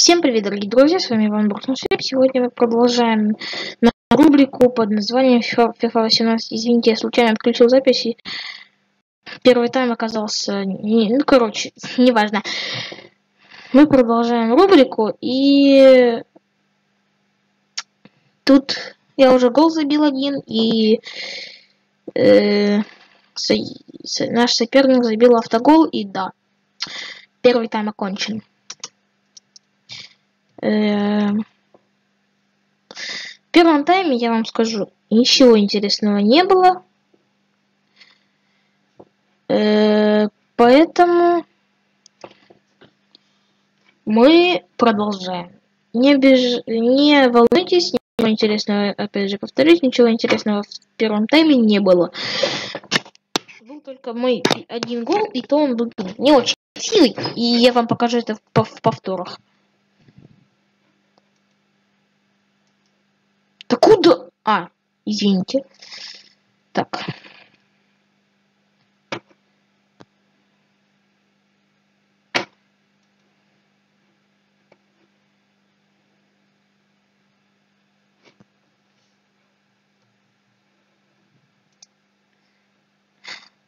Всем привет, дорогие друзья, с вами Иван Буркнусвеб. Сегодня мы продолжаем нашу рубрику под названием FIFA 18. Извините, я случайно отключил запись, и первый тайм оказался... Не... Ну, короче, неважно. Мы продолжаем рубрику, и... Тут я уже гол забил один, и... Э... Наш соперник забил автогол, и да. Первый тайм окончен. Эм, в первом тайме, я вам скажу, ничего интересного не было. Э, поэтому мы продолжаем. Не, беж... не волнуйтесь, ничего интересного, опять же повторюсь, ничего интересного в первом тайме не было. Был только мой один гол, и то он был не очень красивый, и я вам покажу это в повторах. Да куда? А, извините. Так.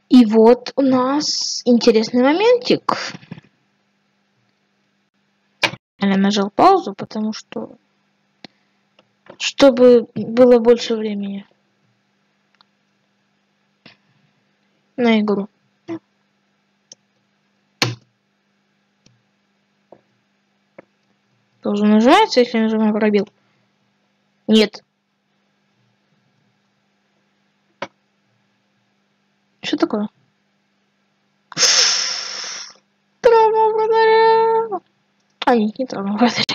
И вот у нас интересный моментик. Я нажал паузу, потому что чтобы было больше времени на игру. Тоже нажимается, если нажимаю пробел? Нет. Что такое? Травма вратаря. А, нет, не травма вратаря.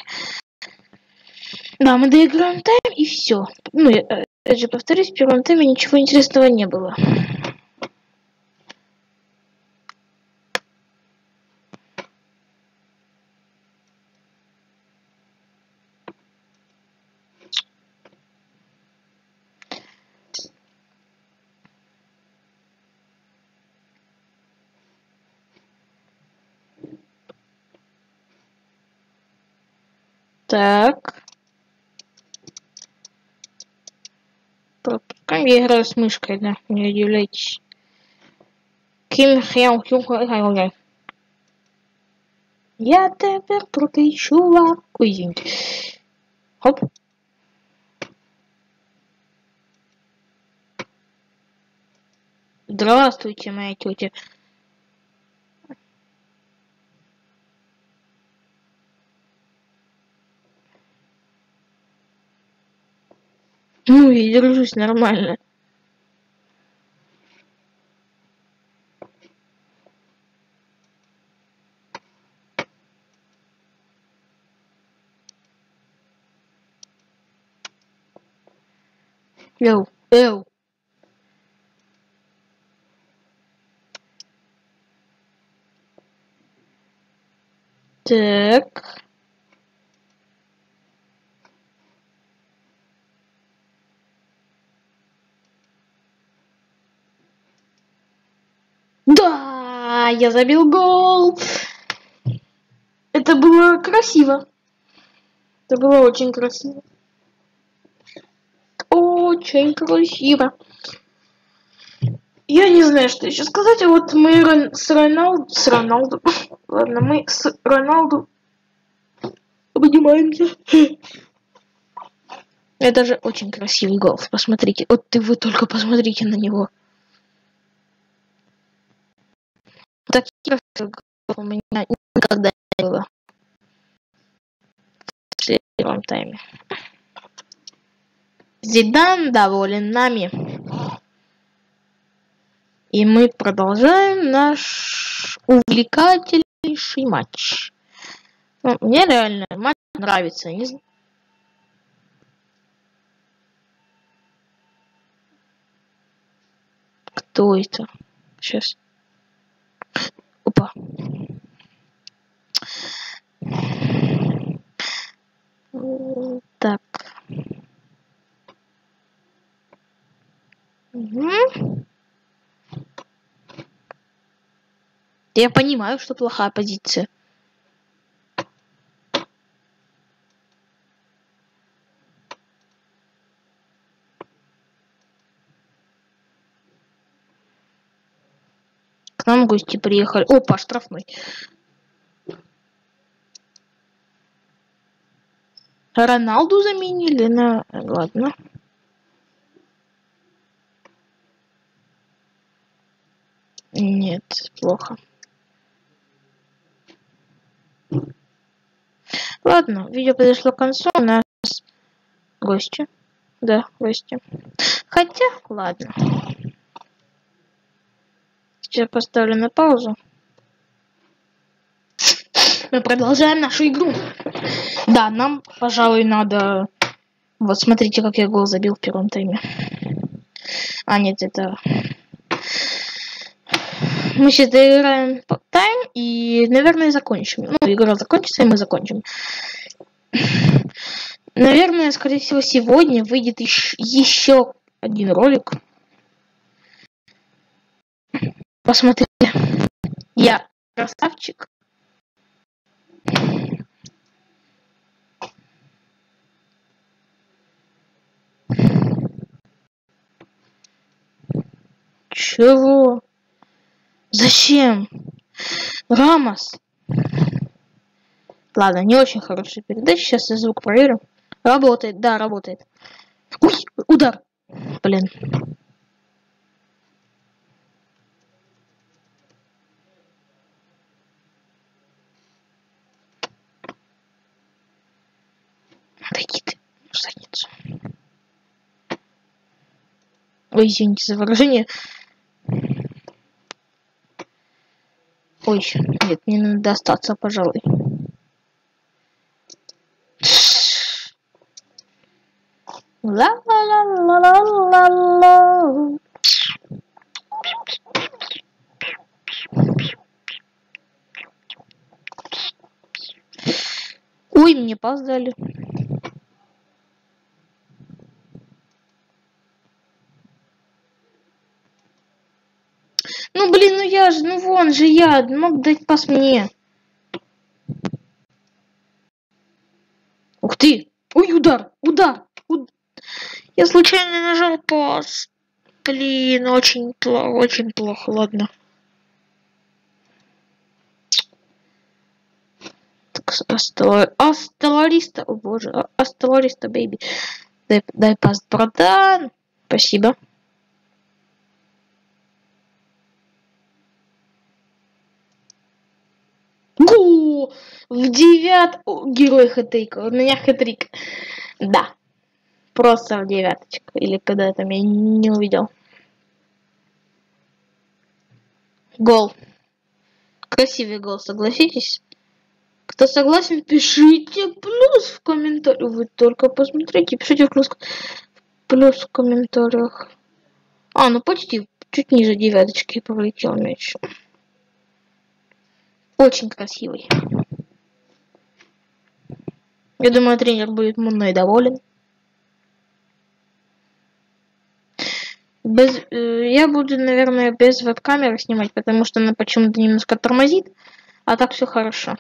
Да, мы доиграем тайм и все. Ну, я, опять э, же повторюсь, в первом тайме ничего интересного не было. Так. Пропускаем. Я играю с мышкой, да, не удивляйтесь. Ким Хяо Хюха Я теперь крутый чувак. Извините. Хоп. Здравствуйте, моя тетя. Ну, я держусь нормально. Эу, эу. Так. Я забил гол. Это было красиво. Это было очень красиво. Очень красиво. Я не знаю, что еще сказать. А вот мы с Роналду... С Роналду... Ладно, мы с Роналду обнимаемся. Это же очень красивый гол. Посмотрите. Вот вы только посмотрите на него. Таких у меня никогда не было. В первом тайме. Зидан доволен нами. И мы продолжаем наш увлекательнейший матч. Ну, мне реально матч нравится. Не знаю. Кто это? Сейчас. Опа. Так. Угу. Я понимаю, что плохая позиция. Нам гости приехали. Опа, штрафной. Роналду заменили на... Ладно. Нет, плохо. Ладно, видео подошло к концу. У нас гости. Да, гости. Хотя, ладно. Сейчас поставлю на паузу. Мы продолжаем нашу игру. Да, нам, пожалуй, надо... Вот, смотрите, как я гол забил в первом тайме. А, нет, это... Мы сейчас доиграем тайм и, наверное, закончим. Ну, игра закончится, и мы закончим. Наверное, скорее всего, сегодня выйдет еще один ролик. Посмотрите. Я красавчик. Чего? Зачем? Рамос. Ладно, не очень хорошая передача. Сейчас я звук проверю. Работает, да, работает. Ой, удар. Блин. Отойди ты в задницу. Ой, извините за выражение. Ой, нет, мне надо остаться, пожалуй. Ла-ла-ла-ла-ла-ла-ла. Ой, мне пас дали. Ну, блин, ну же, ну вон же я, мог дать пас мне. Ух ты! Ой, удар, удар, удар. Я случайно нажал пас. Блин, очень плохо, очень плохо, ладно. Асталариста, о боже, асталариста, бейби. Дай, дай пас, братан. Спасибо. Гу! В девят... Герой хэтрика. У меня хэтрик. Да. Просто в девяточку. Или когда там я не увидел. Гол. Красивый гол, согласитесь? Кто согласен, пишите плюс в комментариях. Вы только посмотрите, пишите плюс, плюс в комментариях. А, ну почти, чуть ниже девяточки полетел мяч. Очень красивый. Я думаю, тренер будет мной доволен. Без, э, я буду, наверное, без веб-камеры снимать, потому что она почему-то немножко тормозит, а так все хорошо.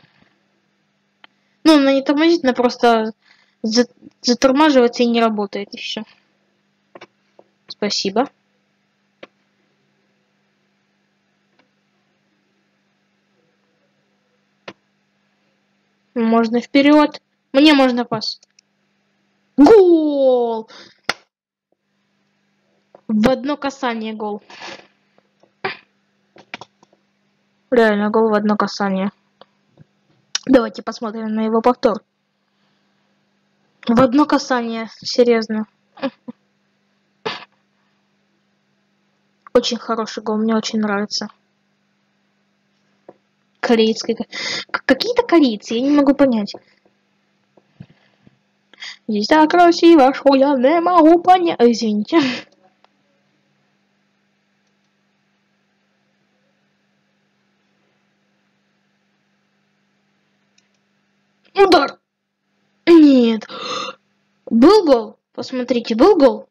Ну, она не тормозит, она просто затормаживается и не работает, все. Спасибо. Можно вперед. Мне можно пас. Гол! В одно касание гол. Реально гол в одно касание. Давайте посмотрим на его повтор. В одно касание, серьезно. Очень хороший гол, мне очень нравится корейской. Какие-то корейцы, я не могу понять. Здесь так красиво, что я не могу понять. Извините. Удар. Нет. Был гол. Посмотрите, был гол.